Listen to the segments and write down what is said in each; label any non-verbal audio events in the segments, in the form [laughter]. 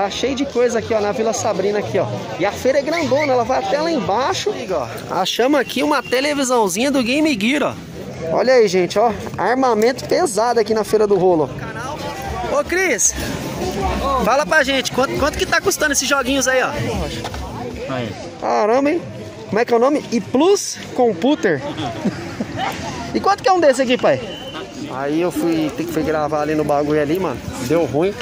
Tá cheio de coisa aqui, ó, na Vila Sabrina aqui, ó. E a feira é grandona, ela vai até lá embaixo. Achamos aqui uma televisãozinha do Game Gear, ó. Olha aí, gente, ó. Armamento pesado aqui na Feira do Rolo. Ô, Cris, fala pra gente, quanto, quanto que tá custando esses joguinhos aí, ó? Caramba, hein? Como é que é o nome? E Plus Computer. [laughs] e quanto que é um desse aqui, pai? Aí eu fui, tem que fui gravar ali no bagulho ali, mano. Deu ruim.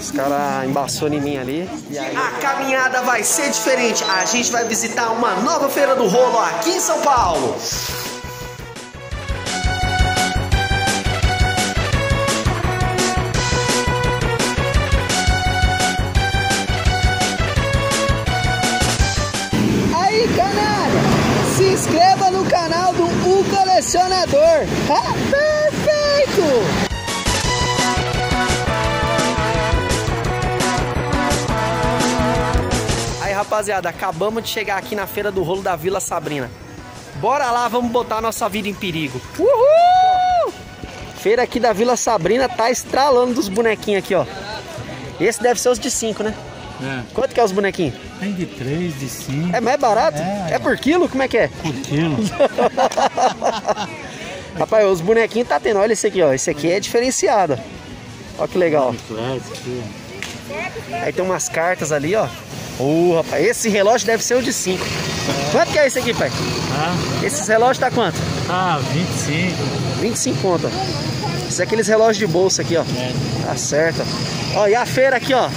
Os caras embaçou em mim ali. A caminhada vai ser diferente. A gente vai visitar uma nova feira do rolo aqui em São Paulo. Aí, canalha, se inscreva no canal do O Colecionador. Ah, rapaziada, acabamos de chegar aqui na Feira do Rolo da Vila Sabrina. Bora lá, vamos botar nossa vida em perigo. Uhul! Feira aqui da Vila Sabrina tá estralando dos bonequinhos aqui, ó. Esse deve ser os de 5, né? É. Quanto que é os bonequinhos? Tem de 3, de 5, É mais barato? É, É, por quilo? Como é que é? por quilo. [laughs] Rapaz, os bonequinhos tá tendo. Olha esse aqui, ó. Esse aqui é diferenciado. Ó que legal. Aqui. Aí tem umas cartas ali, ó. Ô, rapaz, esse relógio deve ser o de 5. Quanto que é esse aqui, pai? Tá? Esses relógios tá quanto? Tá, 25. 25 conto. ó. Isso é aqueles relógios de bolsa aqui, ó. É. Tá certo. Ó, e a feira aqui, ó.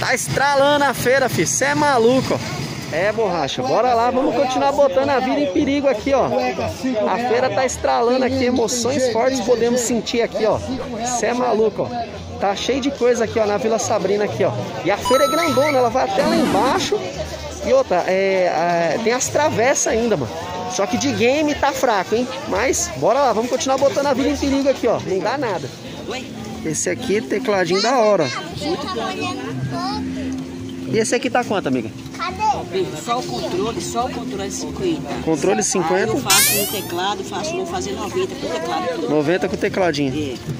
Tá estralando a feira, filho. Cê é maluco, ó. É, borracha. Bora lá, vamos continuar botando a vida em perigo aqui, ó. A feira tá estralando aqui, emoções fortes podemos sentir aqui, ó. Cê é maluco, ó. Tá cheio de coisa aqui, ó, na Vila Sabrina aqui, ó. E a feira é grandona, ela vai até lá embaixo. E outra, é, é, tem as travessas ainda, mano. Só que de game tá fraco, hein? Mas, bora lá, vamos continuar botando a vida em perigo aqui, ó. Não dá nada. Esse aqui, tecladinho da hora. E esse aqui tá quanto, amiga? Só o controle, só o controle é 50. Controle Aí 50, eu faço no teclado, faço, vou fazer 90 pro teclado. 90 com tecladinho. É.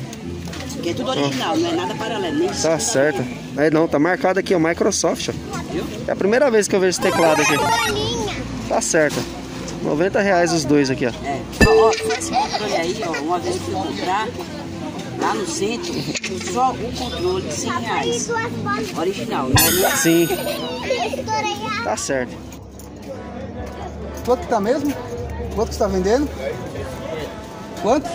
Que é tudo original, não é nada paralelo. Nem Tá certo. Aí não, tá marcado aqui, ó, Microsoft, ó. É a primeira vez que eu vejo esse teclado aqui. Tá certo. 90 reais os dois aqui, ó. É. Ó, ó, esse controle aí, ó, uma vez eu fui comprar lá no centro, só o controle de 100 reais. Original, é nem Sim. Tá certo. Quanto que tá mesmo? Quanto que você tá vendendo? Quanto?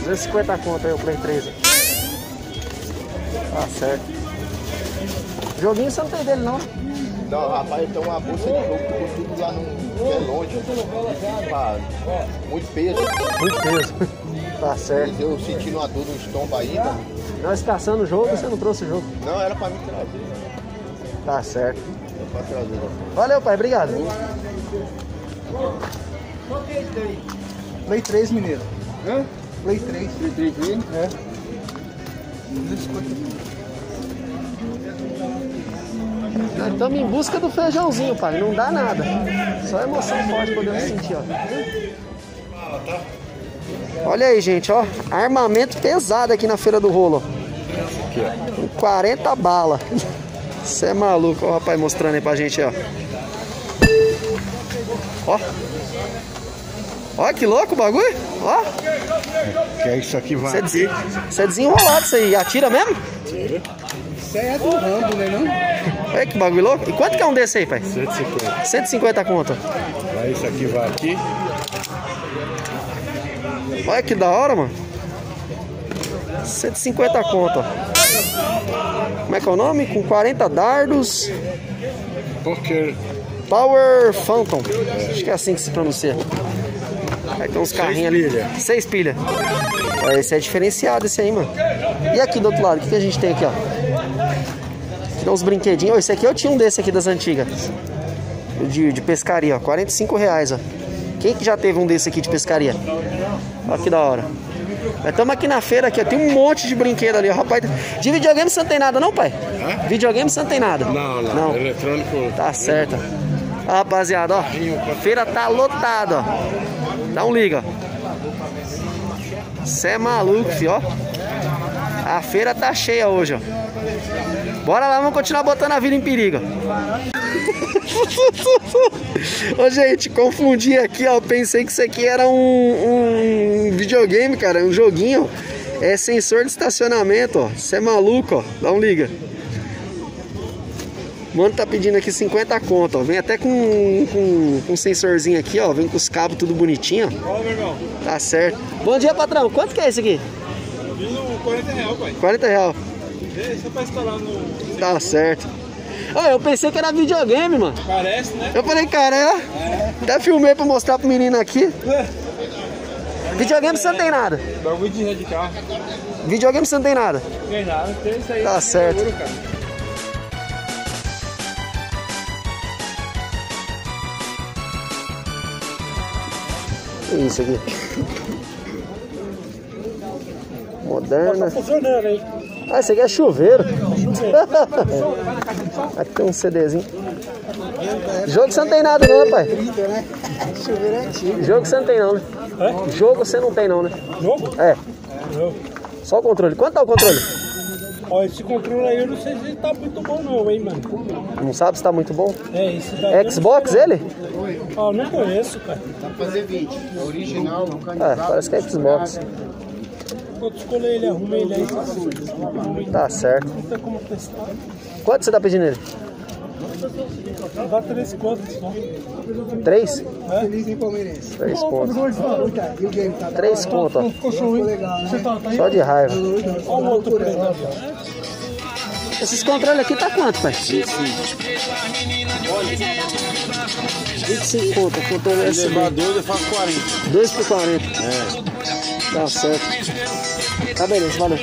250 conto aí o Play 3. ó. Tá certo. Joguinho você não tem dele não. Não, rapaz, tem uma bolsa de jogo que eu tudo lá no é longe. Muito peso. Muito peso. Tá certo. Eu sentindo uma dor no estômago ainda. Nós caçando o jogo, você não trouxe o jogo. Não, era pra me trazer. Tá certo. Era pra trazer. Valeu, pai. Obrigado. Play 3, mineiro. Hã? Play 3. Play 3 mesmo? É. Nós estamos em busca do feijãozinho, pai. Não dá nada. Só emoção forte podemos sentir, ó. Olha aí, gente, ó. Armamento pesado aqui na Feira do Rolo. ó. Com 40 balas. Você é maluco, ó, o rapaz mostrando aí pra gente, ó. Ó. Ó, que louco o bagulho. Ó. Que é isso aqui, vai. Isso é, é desenrolado isso aí. Atira mesmo? Isso aí é do Rambo, né não? Olha que bagulho louco. E quanto que é um desse aí, pai? 150. 150 conto. Aí isso aqui vai aqui. Olha que da hora, mano. 150 conto. ó. Como é que é o nome? Com 40 dardos. Porque Power Phantom. Acho que é assim que se pronuncia. Aí tem uns carrinhos ali. pilha. Seis pilhas. Ó, Esse é diferenciado esse aí, mano. E aqui do outro lado, o que, que a gente tem aqui, ó? Aqui tem uns brinquedinhos. Esse aqui eu tinha um desse aqui das antigas. De, de pescaria, ó. 45 reais, ó. Quem que já teve um desse aqui de pescaria? Olha que da hora. Estamos aqui na feira aqui, ó. Tem um monte de brinquedo ali, ó. Rapaz, de videogame você não tem nada, não, pai? Videogame você não tem nada? Não, não, Não. Eletrônico. Tá certo. Ó, rapaziada, ó. Feira tá lotada, ó. Dá um liga, ó. Cê é maluco, fi, ó. A feira tá cheia hoje, ó. Bora lá, vamos continuar botando a vida em perigo. [laughs] Ô, gente, confundi aqui, ó. Pensei que isso aqui era um, um videogame, cara. Um joguinho. É sensor de estacionamento, ó. Você é maluco, ó. Dá um liga. Mano tá pedindo aqui 50 conto, ó. Vem até com, com, com um sensorzinho aqui, ó. Vem com os cabos tudo bonitinho, ó. Ó, meu irmão. Tá certo. Bom dia, patrão. Quanto que é esse aqui? Vindo 40 reais, pai. 40 real. É só pra instalar no. Tá certo. Ó, eu pensei que era videogame, mano. Parece, né? Eu falei, cara, é. Até filmei pra mostrar pro menino aqui. Videogame você não tem nada. Bagulho de rede de carro. Videogame você não tem nada. Não tem nada. Tem isso aí. Tá certo. Seguro, cara. Isso aqui? Moderna. Funcionando, hein? Ah, esse aqui é chuveiro. [laughs] Aqui tem um CDzinho. Jogo você não tem nada não, pai. né? Jogo você não tem não, né? Jogo você não tem não, né? Jogo? É, Jogo. só o controle. Quanto tá o controle? Ó, esse controle aí eu não sei se tá muito bom não, hein, mano. Não sabe se tá muito bom? É, esse daí. Xbox ele? Ó, eu não conheço, cara. Fazer vídeo. Original, no É, parece que é Xbox. Quando escolher ele, arruma ele aí. Tá certo. Não tem como testar. Quanto você tá pedindo ele? Dá três contas só. Três? Feliz em Palmeirense. Três contos. Tá Três contos, ó. Ficou show, hein? legal, né? Tá, tá? Só de raiva. Ó o outro preto. Esses controles aqui tá quanto, pai? 25 conto, o controle USB. dois, eu faço 40. 2 por 40. Tá certo. Tá beleza, valeu.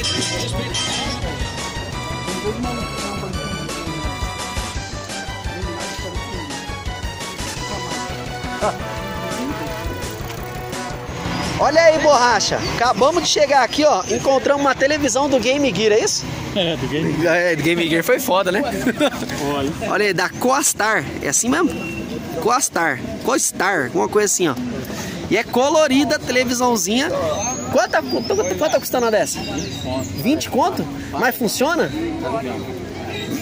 Olha aí, borracha. Acabamos de chegar aqui, ó. Encontramos uma televisão do Game Gear, é isso? É, do game. É, do Game Gear foi foda, né? Olha. Olha aí, da Coastar. É assim mesmo? Coastar. Coastar, alguma coisa assim, ó. E é colorida a televisãozinha. Quanto, quanto, quanto tá custando a dessa? 20 conto? Mas funciona?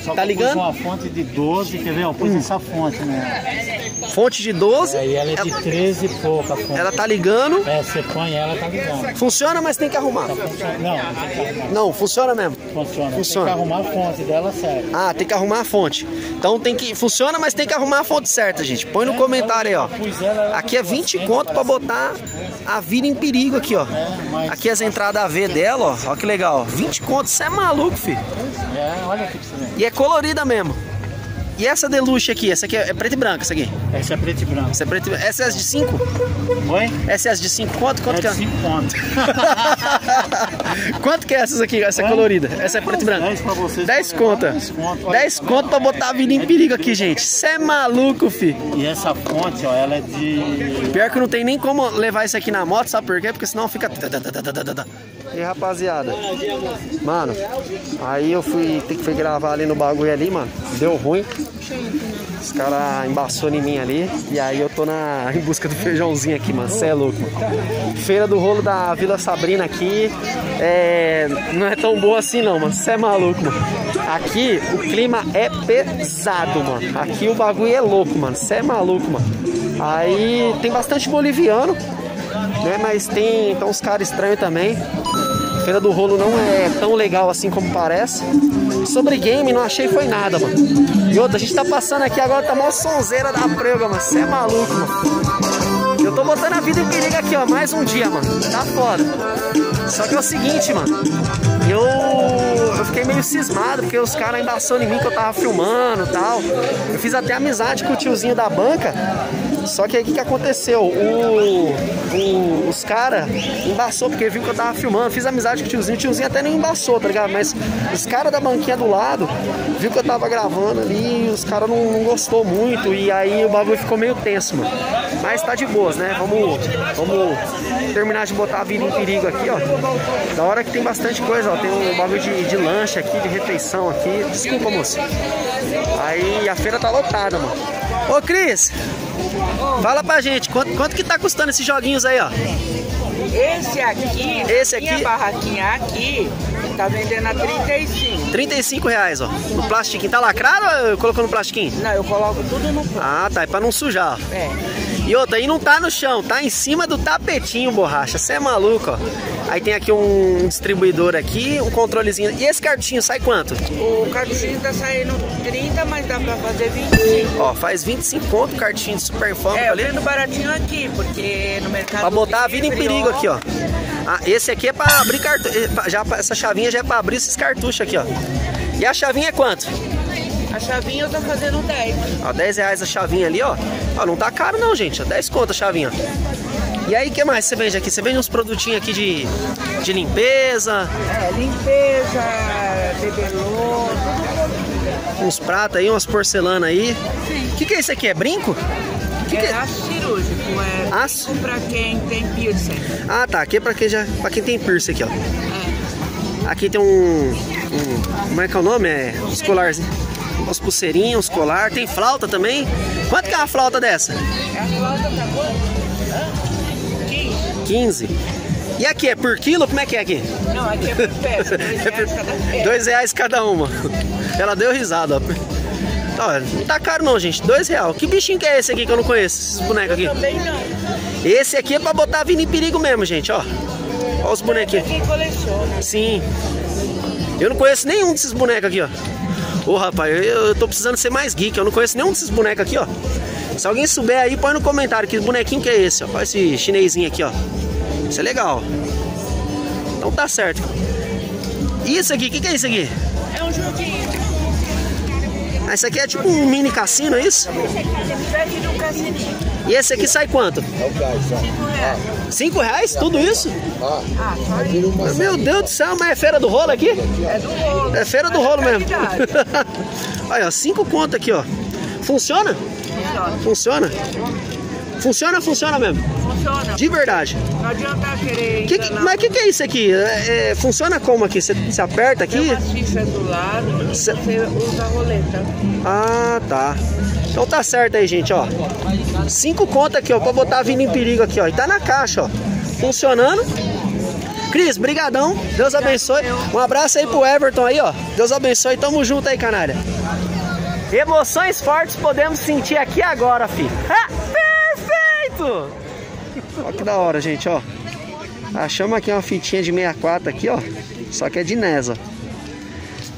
Só Tá que eu pus ligando? uma fonte de 12, quer ver? Eu pus essa fonte, né? Fonte de 12. Aí ela é de Ela, 13 e pouco a fonte. ela tá ligando. É, você põe ela, tá ligando. Funciona, mas tem que arrumar. Funciona. Não, não tem que arrumar. Não, funciona mesmo. Funciona. Funciona. Tem que arrumar a fonte dela, certo. Ah, tem que arrumar a fonte. Então tem que. Funciona, mas tem que arrumar a fonte certa, gente. Põe no comentário aí, ó. Aqui é 20 conto pra botar a vida em perigo aqui, ó. mas- Aqui as entradas AV dela, ó. Ó que legal. ó. 20 conto, você é maluco, filho. É, olha aqui pra você ver. E é colorida mesmo. E essa Deluxe aqui? Essa aqui é preta e branca, essa aqui. Essa é preto e branco. Essa é preta e branca. Essa é as de 5? Oi? Essa é as de 5? Quanto? Quanto É que é? 5 pontos. [laughs] Quanto que é essas aqui? Essa é colorida. Essa é preta e branca. 10 pra vocês. 10 pra levar, conto. 10 conto. Olha 10 conto pra botar a vida em perigo aqui, gente. Você é maluco, fi. E essa fonte, ó, ela é de. Pior que não tem nem como levar isso aqui na moto, sabe por quê? Porque senão fica. E aí, rapaziada. Mano, aí eu fui fui gravar ali no bagulho ali, mano. Deu ruim. Os caras embaçou em mim ali. E aí eu tô na, em busca do feijãozinho aqui, mano. Cê é louco. Feira do rolo da Vila Sabrina aqui. É, não é tão boa assim não, mano. Cê é maluco, mano. Aqui o clima é pesado, mano. Aqui o bagulho é louco, mano. Cê é maluco, mano. Aí tem bastante boliviano, né? Mas tem então uns caras estranhos também. Feira do Rolo não é tão legal assim como parece. Sobre game, não achei foi nada, mano. E outra, a gente tá passando aqui agora, tá mó sonzeira da prega, mano. Você é maluco, mano. Eu tô botando a vida em perigo aqui, ó. Mais um dia, mano. Tá foda. Só que é o seguinte, mano. Eu, eu fiquei meio cismado, porque os caras embaçando em mim que eu tava filmando e tal. Eu fiz até amizade com o tiozinho da banca. Só que aí o que, que aconteceu? O, o- os caras embaçou porque viu que eu tava filmando. Fiz amizade com o tiozinho. O tiozinho até nem embaçou, tá ligado? Mas os caras da banquinha do lado viu que eu tava gravando ali os caras não, não gostou muito. E aí o bagulho ficou meio tenso, mano. Mas tá de boas, né? Vamos, vamos terminar de botar a vida em perigo aqui, ó. Da hora que tem bastante coisa, ó. Tem um bagulho de, de lanche aqui, de refeição aqui. Desculpa, moço. Aí a feira tá lotada, mano. Ô, Cris, fala pra gente, quanto, quanto que tá custando esses joguinhos aí, ó? Esse aqui, Esse minha aqui? barraquinha aqui, tá vendendo a 35. 35 reais, ó. No plastiquinho. Tá lacrado ou colocou no plastiquinho? Não, eu coloco tudo no pão. Ah, tá. É pra não sujar. ó. É. E outra, aí não tá no chão, tá em cima do tapetinho, borracha. Você é maluco, ó. Aí tem aqui um distribuidor aqui, um controlezinho. E esse cartinho sai quanto? O cartuchinho tá saindo 30, mas dá pra fazer 25. Ó, faz 25 conto o cartinho de super fome, É, eu vendo baratinho aqui, porque no mercado. Pra botar a vida em perigo aqui, ó. Ah, esse aqui é pra abrir cartucho. Já, essa chavinha já é pra abrir esses cartuchos aqui, ó. E a chavinha é quanto? A chavinha eu tô fazendo 10. Ó, 10 reais a chavinha ali, ó. Ó, não tá caro não, gente. Ó, 10 conto a chavinha. E aí, o que mais você vende aqui? Você vende uns produtinhos aqui de, de limpeza, É, limpeza, bebelô, uns pratos aí, umas porcelanas aí. O que, que é isso aqui? É brinco? Que que é é? aço cirúrgico, é Aço? pra quem tem piercing. Ah, tá. Aqui é pra quem, já, pra quem tem piercing aqui, ó. É. Aqui tem um, um- Como é que é o nome? É. Uns colarzinhos. Umas pulseirinhas, uns colar. Tem flauta também. Quanto que é uma flauta dessa? A flauta tá quanto? 15. 15. E aqui é por quilo? Como é que é aqui? Não, aqui é por peça, dois É [laughs] reais cada peça. Dois reais cada uma. Ela deu risada, ó. Não tá caro não, gente. Dois real. Que bichinho que é esse aqui que eu não conheço? Esse boneco aqui. Também não. Esse aqui é pra botar a vida em perigo mesmo, gente, ó. Ó os bonequinhos. Coleciona. Sim. Eu não conheço nenhum desses bonecos aqui, ó. Ô, rapaz, eu, eu tô precisando ser mais geek. Eu não conheço nenhum desses bonecos aqui, ó. Se alguém souber aí, põe no comentário que bonequinho que é esse, ó. Olha esse chinesinho aqui, ó. Isso é legal. Então tá certo. Isso aqui, o que, que é isso aqui? É um joguinho. Ah, isso aqui é tipo um mini cassino, é isso? Pede no cassininho. E esse aqui sai quanto? Cinco reais. Cinco reais? Tudo isso? Ah, só isso. Meu Deus do céu, mas é feira do rolo aqui? É do rolo. É feira do Mas rolo é mesmo. Olha, [laughs] ó, cinco conto aqui, ó. Funciona? Funciona. Funciona? Funciona, funciona mesmo. Funciona. De verdade. Não adianta querer Que, que- mas o que, que é isso aqui? É, é, funciona como aqui? Você você aperta Tem aqui? umas fichas do lado e Cê- você usa a roleta. Ah, tá. Então tá certo aí, gente, ó. Cinco contas aqui, ó, pra botar vida em perigo aqui, ó. E tá na caixa, ó. Funcionando. Cris, brigadão. Deus abençoe. Um abraço aí pro Everton aí, ó. Deus abençoe. Tamo junto aí, canalha. Emoções fortes podemos sentir aqui agora, filho. Ah, perfeito! Ó que da hora, gente, ó. Achamos aqui uma fitinha de 64 aqui, ó. Só que é de NES, ó.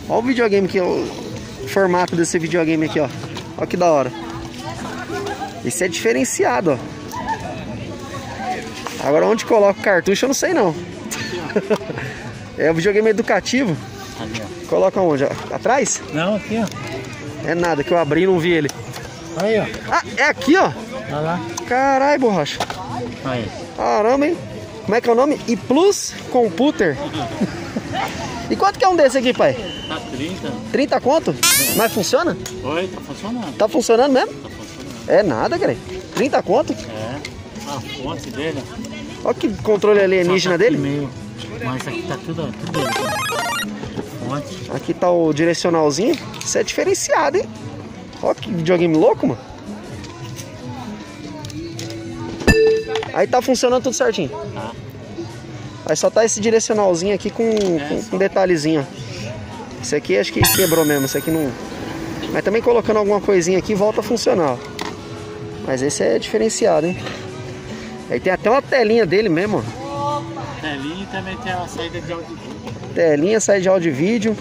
Ó o videogame ó. O formato desse videogame aqui, ó. Ó que da hora. Esse é diferenciado, ó. Agora onde coloca o cartucho eu não sei não. [laughs] é o videogame educativo. Ali. Coloca onde? Atrás? Não, aqui, ó. É nada, que eu abri e não vi ele. Aí, ó. Ah, é aqui, ó. Olha lá. Caralho, borracha. Aí. Caramba, hein? Como é que é o nome? E Plus Computer. [laughs] e quanto que é um desse aqui, pai? Tá 30. 30 conto? Mas funciona? Oi, tá funcionando. Tá funcionando mesmo? Tá funcionando. É nada, cara. 30 conto? É. A fonte dele. Olha que controle alienígena tá dele. Meio. Mas aqui tá tudo, tudo ó. Fonte. Aqui tá o direcionalzinho. Isso é diferenciado, hein? Olha que videogame louco, mano. Aí tá funcionando tudo certinho. Tá. Aí só tá esse direcionalzinho aqui com, com, com detalhezinho. Esse aqui acho que quebrou mesmo. Esse aqui não. Mas também colocando alguma coisinha aqui volta a funcionar. ó. Mas esse é diferenciado, hein? Aí tem até uma telinha dele mesmo, ó. Telinha também tem a saída de áudio. Telinha, saída de áudio e vídeo.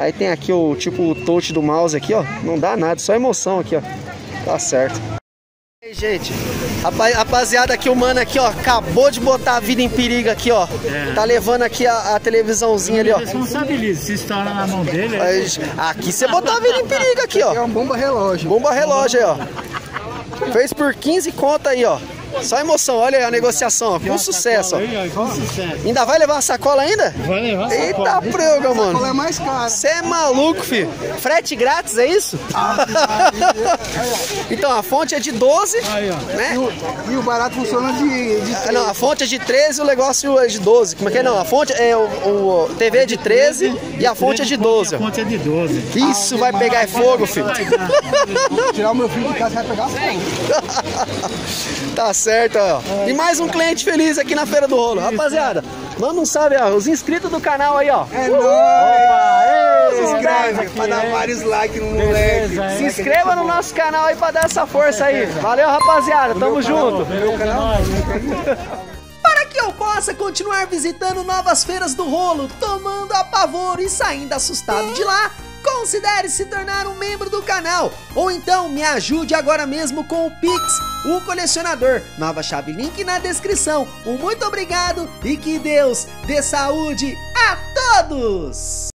Aí tem aqui o tipo o touch do mouse aqui, ó. Não dá nada, só emoção aqui, ó. Tá certo. E aí, gente, rapa- rapaziada aqui, o mano aqui, ó, acabou de botar a vida em perigo aqui, ó. É. Tá levando aqui a, a televisãozinha ali, ó. Responsabiliza. Se estoura na mão dele, aí Aí, aqui você botou a vida em perigo aqui, É ó. uma bomba relógio. Bomba relógio aí, ó. Fez por 15 conto aí, ó. Só emoção, olha aí a negociação, ó. Com sucesso, ó. Aí, ó, com sucesso. Ainda vai levar uma sacola ainda? Vai levar Eita sacola. prega, mano. Qual é mais caro? Você é maluco, filho. Frete grátis, é isso? [laughs] então, a fonte é de 12, Aí, ó. E né? o, e o barato funciona de, de Ah, Não, a fonte é de 13 e o negócio é de 12. Como é que é? Não, a fonte é o, o TV é de 13 e a fonte é de 12. A fonte é de 12. Isso vai pegar fogo, filho. tirar o meu filho de casa vai pegar fogo. [laughs] Tá certo, ó. E mais um cliente feliz aqui na Feira do Rolo. Rapaziada, Manda um salve, ó. Os inscritos do canal aí, ó. É nóis! Opa, Se ei, inscreve pra dar vários likes no moleque. Beleza, Se inscreva no nosso canal aí pra dar essa força aí. Valeu, rapaziada. Tamo junto. Meu canal. [laughs] Para que eu possa continuar visitando novas feiras do rolo, tomando apavoro e saindo assustado de lá, considere se tornar um membro do canal. Ou então me ajude agora mesmo com o Pix, o colecionador. Nova chave link na descrição. Um muito obrigado e que Deus dê saúde a todos!